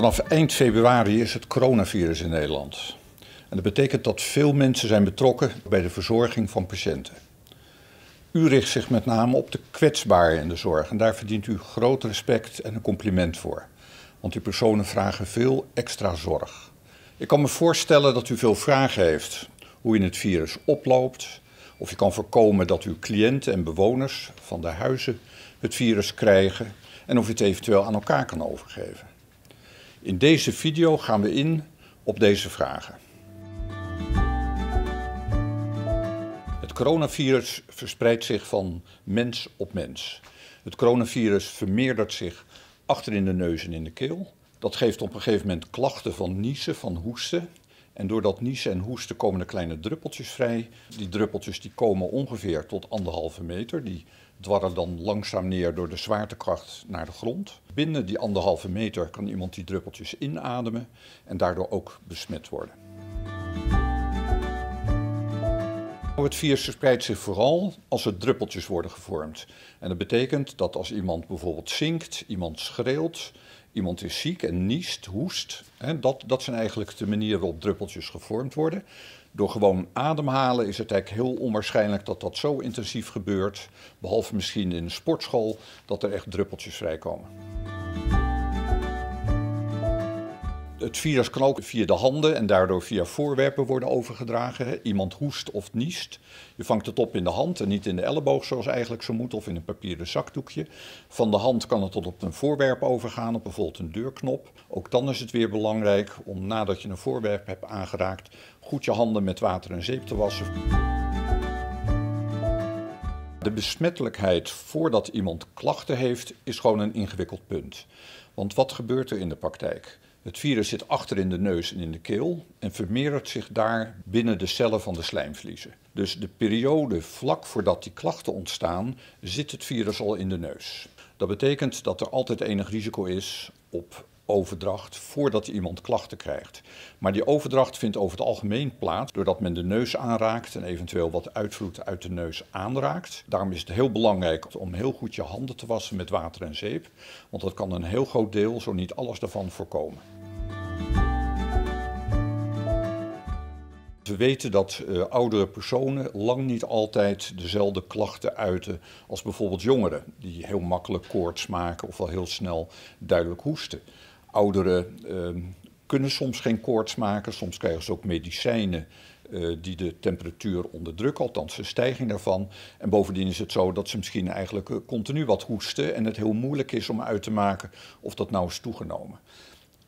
Vanaf eind februari is het coronavirus in Nederland. En dat betekent dat veel mensen zijn betrokken bij de verzorging van patiënten. U richt zich met name op de kwetsbaren in de zorg en daar verdient u groot respect en een compliment voor. Want die personen vragen veel extra zorg. Ik kan me voorstellen dat u veel vragen heeft hoe je het virus oploopt, of je kan voorkomen dat uw cliënten en bewoners van de huizen het virus krijgen en of je het eventueel aan elkaar kan overgeven. In deze video gaan we in op deze vragen. Het coronavirus verspreidt zich van mens op mens. Het coronavirus vermeerdert zich achter in de neus en in de keel. Dat geeft op een gegeven moment klachten van niezen, van hoesten. En door dat niezen en hoesten komen er kleine druppeltjes vrij. Die druppeltjes die komen ongeveer tot anderhalve meter. Die dwarren dan langzaam neer door de zwaartekracht naar de grond. Binnen die anderhalve meter kan iemand die druppeltjes inademen en daardoor ook besmet worden. Het virus verspreidt zich vooral als er druppeltjes worden gevormd. En dat betekent dat als iemand bijvoorbeeld zinkt, iemand schreeuwt, iemand is ziek en niest, hoest, hè, dat, dat zijn eigenlijk de manieren waarop druppeltjes gevormd worden. Door gewoon ademhalen is het eigenlijk heel onwaarschijnlijk dat dat zo intensief gebeurt, behalve misschien in een sportschool, dat er echt druppeltjes vrijkomen. Het virus kan ook via de handen en daardoor via voorwerpen worden overgedragen. Iemand hoest of niest. Je vangt het op in de hand en niet in de elleboog zoals eigenlijk zo moet of in een papieren zakdoekje. Van de hand kan het tot op een voorwerp overgaan, op bijvoorbeeld een deurknop. Ook dan is het weer belangrijk om nadat je een voorwerp hebt aangeraakt, goed je handen met water en zeep te wassen. De besmettelijkheid voordat iemand klachten heeft is gewoon een ingewikkeld punt. Want wat gebeurt er in de praktijk? Het virus zit achter in de neus en in de keel en vermeerdert zich daar binnen de cellen van de slijmvliezen. Dus de periode vlak voordat die klachten ontstaan, zit het virus al in de neus. Dat betekent dat er altijd enig risico is op overdracht voordat iemand klachten krijgt. Maar die overdracht vindt over het algemeen plaats doordat men de neus aanraakt en eventueel wat uitvloed uit de neus aanraakt. Daarom is het heel belangrijk om heel goed je handen te wassen met water en zeep, want dat kan een heel groot deel, zo niet alles daarvan, voorkomen. We weten dat uh, oudere personen lang niet altijd dezelfde klachten uiten als bijvoorbeeld jongeren, die heel makkelijk koorts maken of wel heel snel duidelijk hoesten. Ouderen uh, kunnen soms geen koorts maken, soms krijgen ze ook medicijnen uh, die de temperatuur onderdrukken, althans de stijging daarvan. En bovendien is het zo dat ze misschien eigenlijk continu wat hoesten en het heel moeilijk is om uit te maken of dat nou is toegenomen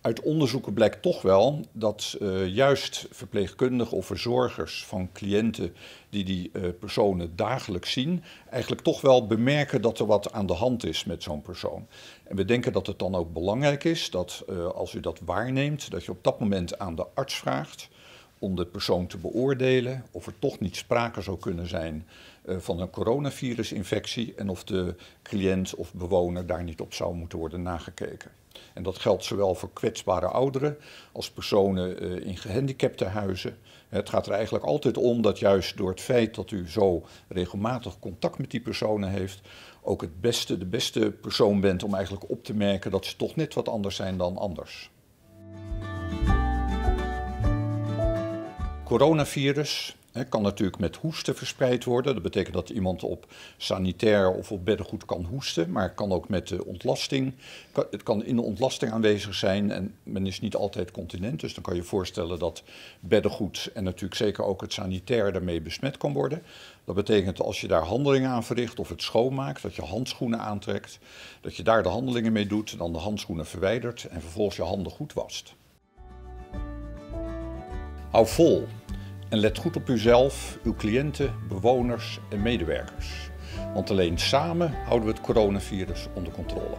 uit onderzoeken blijkt toch wel dat uh, juist verpleegkundigen of verzorgers van cliënten die die uh, personen dagelijks zien, eigenlijk toch wel bemerken dat er wat aan de hand is met zo'n persoon. En we denken dat het dan ook belangrijk is dat uh, als u dat waarneemt, dat je op dat moment aan de arts vraagt om de persoon te beoordelen of er toch niet sprake zou kunnen zijn van een coronavirusinfectie en of de cliënt of bewoner daar niet op zou moeten worden nagekeken. En dat geldt zowel voor kwetsbare ouderen als personen uh, in gehandicapte huizen. Het gaat er eigenlijk altijd om dat juist door het feit dat u zo regelmatig contact met die personen heeft, ook het beste, de beste persoon bent om eigenlijk op te merken dat ze toch net wat anders zijn dan anders. Coronavirus het kan natuurlijk met hoesten verspreid worden. Dat betekent dat iemand op sanitair of op beddengoed kan hoesten, maar het kan ook met de ontlasting. Het kan in de ontlasting aanwezig zijn en men is niet altijd continent. Dus dan kan je voorstellen dat beddengoed en natuurlijk zeker ook het sanitair daarmee besmet kan worden. Dat betekent als je daar handelingen aan verricht of het schoonmaakt, dat je handschoenen aantrekt, dat je daar de handelingen mee doet, dan de handschoenen verwijdert en vervolgens je handen goed wast. Hou vol. En let goed op uzelf, uw cliënten, bewoners en medewerkers. Want alleen samen houden we het coronavirus onder controle.